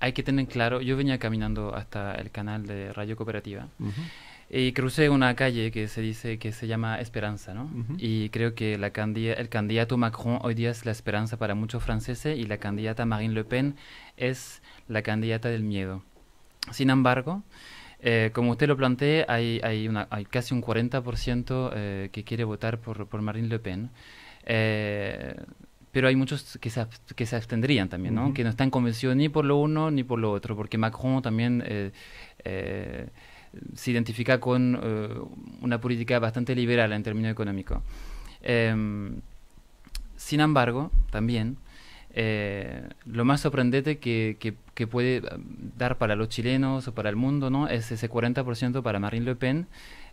hay que tener claro, yo venía caminando hasta el canal de Radio Cooperativa y crucé una calle que se dice que se llama Esperanza, ¿no? Y creo que la el candidato Macron hoy día es la esperanza para muchos franceses y la candidata Marine Le Pen es la candidata del miedo. Sin embargo, eh, como usted lo plantea, hay, hay, una, hay casi un 40% eh, que quiere votar por, por Marine Le Pen. Eh, pero hay muchos que se, que se abstendrían también, ¿no? Que no están convencidos ni por lo uno ni por lo otro, porque Macron también se identifica con una política bastante liberal en términos económicos. Em, sin embargo, también eh, lo más sorprendente que, que, puede dar para los chilenos o para el mundo ¿no? es ese 40% para Marine Le Pen,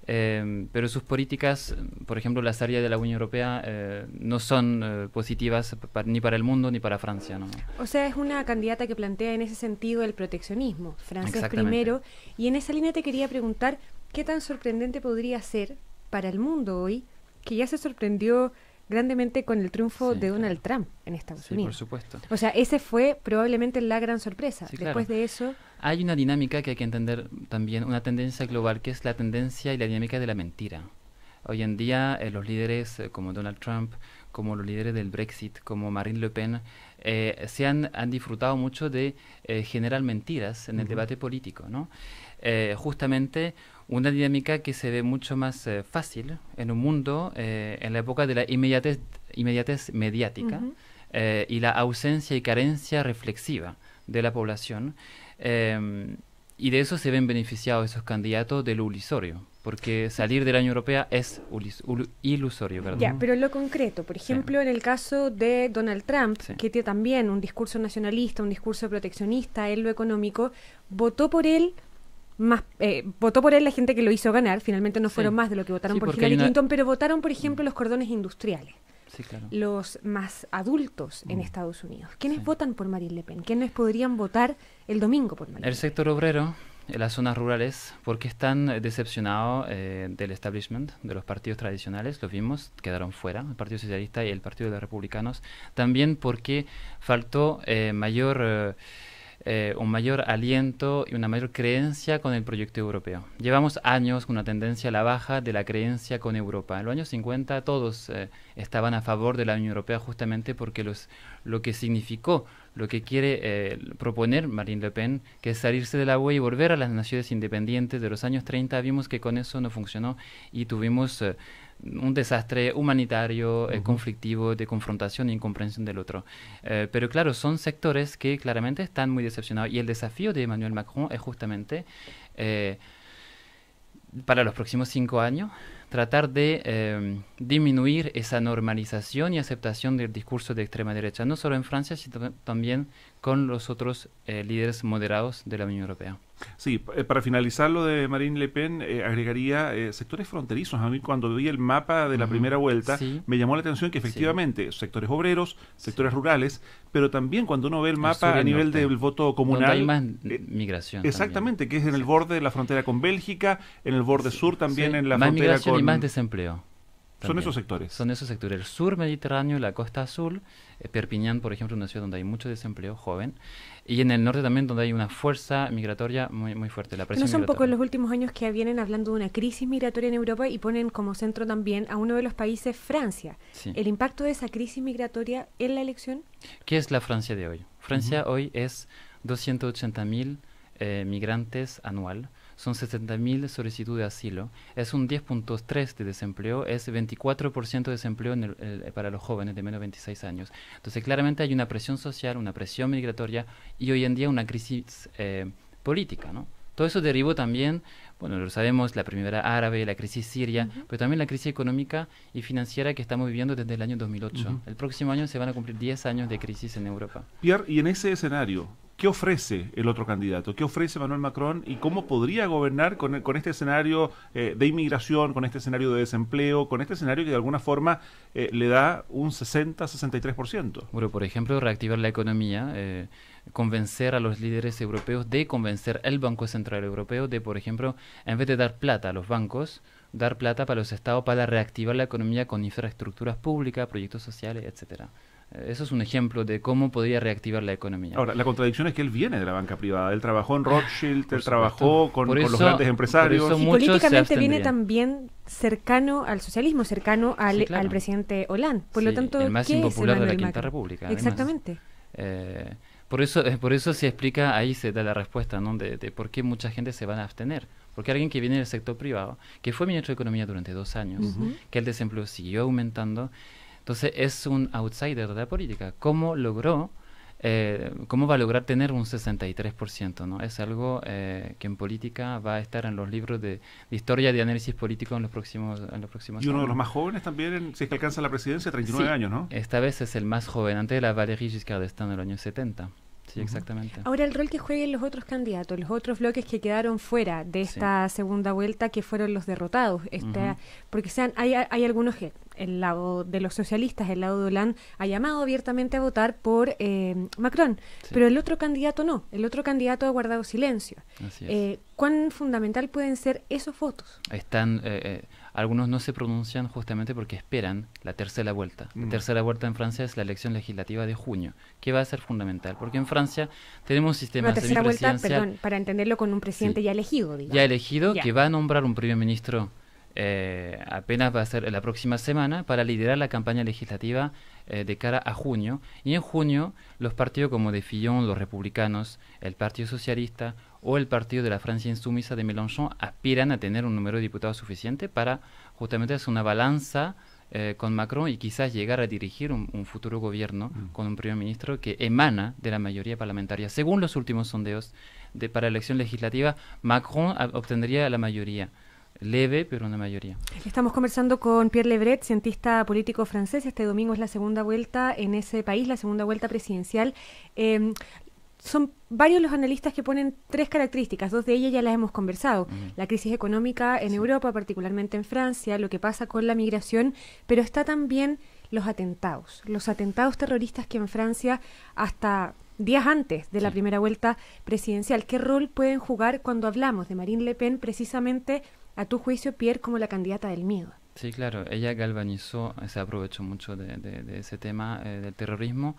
eh, pero sus políticas, por ejemplo, las áreas de la Unión Europea, eh, no son positivas ni para el mundo ni para Francia. ¿no? O sea, es una candidata que plantea en ese sentido el proteccionismo, Francia primero, y en esa línea te quería preguntar, ¿qué tan sorprendente podría ser para el mundo hoy, que ya se sorprendió grandemente con el triunfo de Donald Trump en Estados Unidos. Por supuesto. O sea, ese fue probablemente la gran sorpresa. Después de eso... Hay una dinámica que hay que entender también, una tendencia global, que es la tendencia y la dinámica de la mentira. Hoy en día eh, los líderes eh, como Donald Trump, como los líderes del Brexit, como Marine Le Pen, eh, se han, han, disfrutado mucho de generar mentiras en el debate político. ¿no? justamente una dinámica que se ve mucho más eh, fácil en un mundo eh, en la época de la inmediatez, inmediatez mediática eh, y la ausencia y carencia reflexiva de la población. Em, y de eso se ven beneficiados esos candidatos del ilusorio, porque salir de la Unión Europea es ilusorio, ¿verdad? Ya, pero lo concreto, por ejemplo, en el caso de Donald Trump, que tiene también un discurso nacionalista, un discurso proteccionista en lo económico, votó por él más eh, votó por él la gente que lo hizo ganar, finalmente no fueron más de lo que votaron por Hillary Clinton, pero votaron, por ejemplo, los cordones industriales. Los más adultos en mm. Estados Unidos. ¿Quiénes votan por Marine Le Pen? ¿Quiénes podrían votar el domingo por Marine El sector obrero, en las zonas rurales, porque están decepcionados eh, del establishment, de los partidos tradicionales, lo vimos, quedaron fuera, el Partido Socialista y el Partido de los Republicanos. También porque faltó eh, mayor eh, un mayor aliento y una mayor creencia con el proyecto europeo. Llevamos años con una tendencia a la baja de la creencia con Europa. En los años 50 todos eh, estaban a favor de la Unión Europea justamente porque los, lo que significó, lo que quiere eh, proponer Marine Le Pen, que es salirse de la UE y volver a las naciones independientes de los años 30, vimos que con eso no funcionó y tuvimos un desastre humanitario, eh, conflictivo, de confrontación e incomprensión del otro. Eh, pero claro, son sectores que claramente están muy decepcionados y el desafío de Emmanuel Macron es justamente eh, para los próximos cinco años tratar de disminuir esa normalización y aceptación del discurso de extrema derecha, no solo en Francia, sino también con los otros líderes moderados de la Unión Europea. Sí, eh, para finalizar lo de Marine Le Pen, eh, agregaría eh, sectores fronterizos. A mí cuando vi el mapa de la primera vuelta, me llamó la atención que efectivamente sectores obreros, sectores rurales, pero también cuando uno ve el mapa a nivel del voto comunal... hay más migración. Exactamente, que es en el borde de la frontera con Bélgica, en el borde sur también en la más frontera migración y más desempleo. Son esos sectores. Son esos sectores. El sur mediterráneo, la costa azul, Perpiñán, por ejemplo, una ciudad donde hay mucho desempleo joven. Y en el norte también, donde hay una fuerza migratoria muy, muy fuerte. La presión no son pocos los últimos años que vienen hablando de una crisis migratoria en Europa y ponen como centro también a uno de los países, Francia. ¿El impacto de esa crisis migratoria en la elección? ¿Qué es la Francia de hoy? Francia hoy es 280.000 eh, migrantes anual son 60.000 solicitudes de asilo, es un 10.3 de desempleo, es 24% de desempleo para los jóvenes de menos de 26 años. Entonces, claramente hay una presión social, una presión migratoria y hoy en día una crisis eh, política, ¿no? Todo eso derivó también, bueno, lo sabemos, la primavera árabe, la crisis siria, pero también la crisis económica y financiera que estamos viviendo desde el año 2008. El próximo año se van a cumplir 10 años de crisis en Europa. Pierre, y en ese escenario, ¿Qué ofrece el otro candidato? ¿Qué ofrece Manuel Macron y cómo podría gobernar con, este escenario eh, de inmigración, con este escenario de desempleo, con este escenario que de alguna forma eh, le da un 60-63%? Bueno, por ejemplo, reactivar la economía, eh, convencer a los líderes europeos de convencer el Banco Central Europeo de, por ejemplo, en vez de dar plata a los bancos, dar plata para los estados para reactivar la economía con infraestructuras públicas, proyectos sociales, etcétera. Eso es un ejemplo de cómo podría reactivar la economía. Ahora, la contradicción es que él viene de la banca privada. Él trabajó en Rothschild, él trabajó con, los grandes empresarios. Y políticamente viene también cercano al socialismo, cercano al, al presidente Hollande. Por lo tanto, el más impopular de la Quinta República. Exactamente. Eh, por eso, eh, por eso se explica, ahí se da la respuesta, ¿no? De, de, por qué mucha gente se va a abstener. Porque alguien que viene del sector privado, que fue ministro de Economía durante dos años, que el desempleo siguió aumentando, entonces es un outsider de la política. ¿Cómo logró, eh, cómo va a lograr tener un 63%? ¿no? Es algo eh, que en política va a estar en los libros de, historia de análisis político en los próximos, en los próximos Y uno de los más jóvenes también, si es que alcanza la presidencia, 39 años, ¿no? Esta vez es el más joven, antes de la Valéry Giscard d'Estaing en el año 70. Sí, exactamente. Ahora, el rol que jueguen los otros candidatos, los otros bloques que quedaron fuera de esta segunda vuelta, que fueron los derrotados, esta, porque sean, hay, hay algunos que el lado de los socialistas, el lado de Hollande, ha llamado abiertamente a votar por eh, Macron, pero el otro candidato no, el otro candidato ha guardado silencio. Eh, ¿Cuán fundamental pueden ser esos votos? Están, eh, algunos no se pronuncian justamente porque esperan la tercera vuelta. La mm. tercera vuelta en Francia es la elección legislativa de junio, que va a ser fundamental, porque en Francia tenemos un sistema La tercera vuelta, perdón, para entenderlo con un presidente ya elegido, digamos. Ya elegido, que va a nombrar un primer ministro eh, apenas va a ser la próxima semana para liderar la campaña legislativa eh, de cara a junio. Y en junio los partidos como de Fillon, los republicanos, el Partido Socialista o el Partido de la Francia Insumisa de Mélenchon aspiran a tener un número de diputados suficiente para justamente hacer una balanza eh, con Macron y quizás llegar a dirigir un, futuro gobierno mm. con un primer ministro que emana de la mayoría parlamentaria. Según los últimos sondeos de, para elección legislativa, Macron obtendría la mayoría leve, pero una mayoría. Estamos conversando con Pierre Lebret, cientista político francés. Este domingo es la segunda vuelta en ese país, la segunda vuelta presidencial. Eh, son varios los analistas que ponen tres características, dos de ellas ya las hemos conversado, la crisis económica en Europa, particularmente en Francia, lo que pasa con la migración, pero está también los atentados, los atentados terroristas que en Francia hasta días antes de la primera vuelta presidencial, ¿qué rol pueden jugar cuando hablamos de Marine Le Pen precisamente, a tu juicio, Pierre, como la candidata del miedo? Sí, claro, ella galvanizó, se aprovechó mucho de, ese tema eh, del terrorismo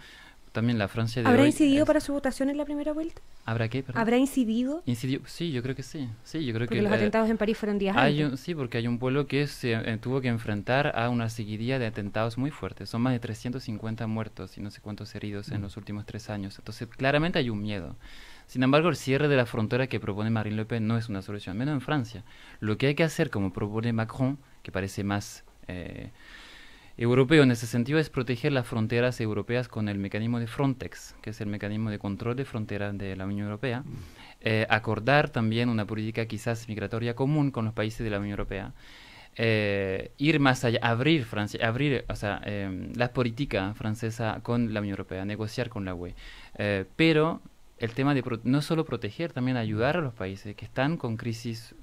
también la Francia de ¿Habrá incidido para su votación en la primera vuelta? ¿Habrá qué? ¿Habrá incidido? Sí, yo creo que sí. Sí, yo creo porque que los atentados en París fueron días antes. sí, porque hay un pueblo que se eh, tuvo que enfrentar a una seguidilla de atentados muy fuertes. Son más de 350 muertos y no sé cuántos heridos en mm. los últimos tres años. Entonces, claramente hay un miedo. Sin embargo, el cierre de la frontera que propone Marine Le Pen no es una solución, menos en Francia. Lo que hay que hacer, como propone Macron, que parece más... Eh, europeo. En ese sentido es proteger las fronteras europeas con el mecanismo de Frontex, que es el mecanismo de control de fronteras de la Unión Europea, eh, acordar también una política quizás migratoria común con los países de la Unión Europea, eh, ir más allá, abrir Francia, abrir o sea, eh, la política francesa con la Unión Europea, negociar con la UE, pero el tema de no solo proteger, también ayudar a los países que están con crisis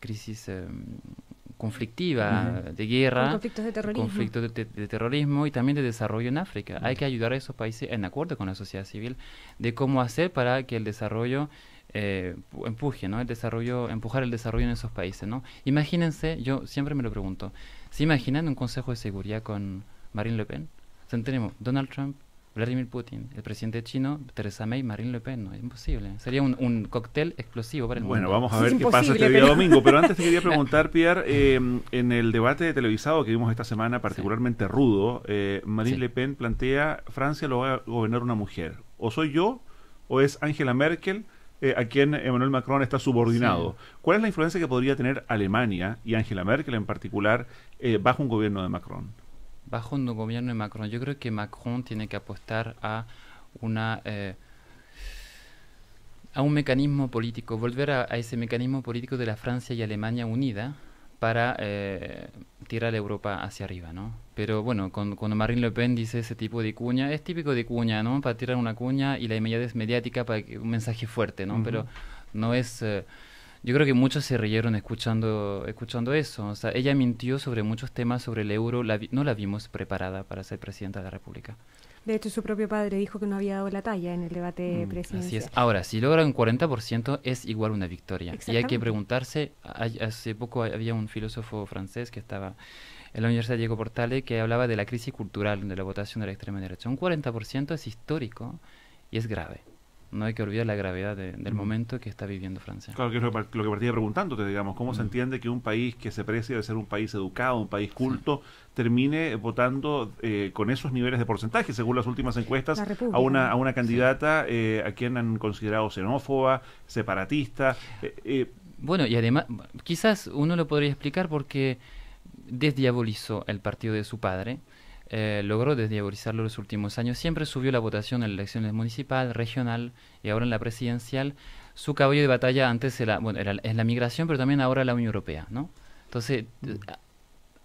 crisis conflictiva, de guerra, conflictos de terrorismo. conflictos de, terrorismo y también de desarrollo en África. Hay que ayudar a esos países en acuerdo con la sociedad civil de cómo hacer para que el desarrollo eh, empuje, ¿no? El desarrollo, empujar el desarrollo en esos países, ¿no? Imagínense, yo siempre me lo pregunto, ¿se imaginan un Consejo de Seguridad con Marine Le Pen? O tenemos Donald Trump, Vladimir Putin, el presidente chino, Theresa May, Marine Le Pen. No, es imposible. Sería un, cóctel explosivo para el bueno, mundo. Bueno, vamos a ver qué pasa este día domingo. Pero antes te quería preguntar, Pierre, eh, en el debate televisado que vimos esta semana, particularmente rudo, eh, Marine Le Pen plantea, Francia lo va a gobernar una mujer. O soy yo, o es Angela Merkel, eh, a quien Emmanuel Macron está subordinado. ¿Cuál es la influencia que podría tener Alemania y Angela Merkel en particular bajo un gobierno de Macron? Bajo un gobierno de Macron. Yo creo que Macron tiene que apostar a una eh, a un mecanismo político, volver a, ese mecanismo político de la Francia y Alemania unida para eh, tirar a Europa hacia arriba, ¿no? Pero bueno, cuando, Marine Le Pen dice ese tipo de cuña, es típico de cuña, ¿no? Para tirar una cuña y la inmediatez mediática para que, un mensaje fuerte, ¿no? Pero no es... Eh, yo creo que muchos se rieron escuchando, escuchando eso. O sea, ella mintió sobre muchos temas sobre el euro. no la vimos preparada para ser presidenta de la República. De hecho, su propio padre dijo que no había dado la talla en el debate mm, presidencial. Así es. Ahora, si logra un 40% es igual una victoria. Y hay que preguntarse, hace poco había un filósofo francés que estaba en la Universidad Diego Portales que hablaba de la crisis cultural de la votación de la extrema derecha. Un 40% es histórico y es grave no hay que olvidar la gravedad del momento que está viviendo Francia. Claro, que es lo, que partía preguntándote, digamos, cómo se entiende que un país que se precia de ser un país educado, un país culto, termine votando eh, con esos niveles de porcentaje, según las últimas encuestas, a una, a una candidata eh, a quien han considerado xenófoba, separatista. Eh, bueno, y además, quizás uno lo podría explicar porque desdiabolizó el partido de su padre, eh, logró desdiabolizarlo en los últimos años. Siempre subió la votación en las elecciones municipal, regional y ahora en la presidencial. Su caballo de batalla antes era, bueno, era, es la migración, pero también ahora la Unión Europea, ¿no? Entonces, mm.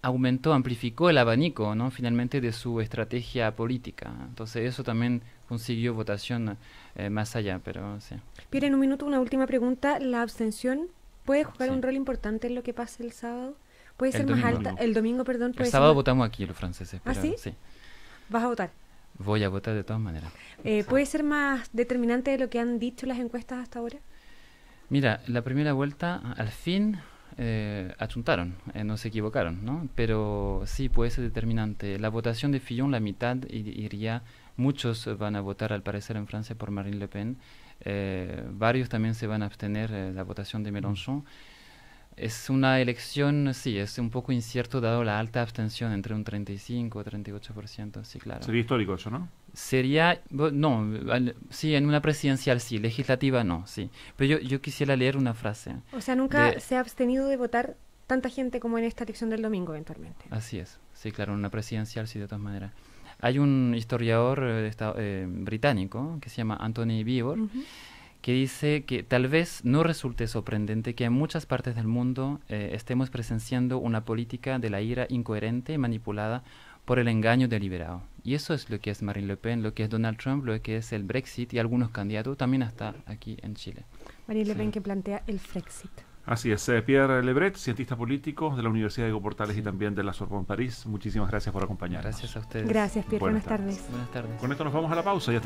aumentó, amplificó el abanico, ¿no? Finalmente de su estrategia política. Entonces, eso también consiguió votación eh, más allá, pero sí. Pierre, en un minuto una última pregunta. ¿La abstención puede jugar un rol importante en lo que pase el sábado? Puede ser más alta. El domingo, perdón. el sábado votamos aquí los franceses. ¿Ah, sí? ¿Vas a votar? Voy a votar de todas maneras. Eh, ¿Puede ser más determinante de lo que han dicho las encuestas hasta ahora? Mira, la primera vuelta, al fin, eh, achuntaron, eh, no se equivocaron, ¿no? Pero sí puede ser determinante. La votación de Fillon, la mitad iría, muchos van a votar al parecer en Francia por Marine Le Pen, eh, varios también se van a abstener la votación de Mélenchon. Es una elección, sí, es un poco incierto dado la alta abstención, entre un 35 o 38%, sí, claro. Sería histórico eso, ¿no? Sería, no, sí, en una presidencial sí, legislativa no, sí. Pero yo, yo quisiera leer una frase. O sea, nunca se ha abstenido de votar tanta gente como en esta elección del domingo, eventualmente. Así es, sí, claro, en una presidencial sí, de todas maneras. Hay un historiador eh, eh, británico que se llama Anthony Beevor que dice que tal vez no resulte sorprendente que en muchas partes del mundo eh, estemos presenciando una política de la ira incoherente y manipulada por el engaño deliberado. Y eso es lo que es Marine Le Pen, lo que es Donald Trump, lo que es el Brexit y algunos candidatos también hasta aquí en Chile. Marine Le Pen que plantea el Frexit. Así es, eh, Pierre Lebret, cientista político de la Universidad de Portales y también de la Sorbonne París. Muchísimas gracias por acompañarnos. Gracias a ustedes. Gracias, Pierre. Buenas, tardes. Buenas tardes. Con esto nos vamos a la pausa. Ya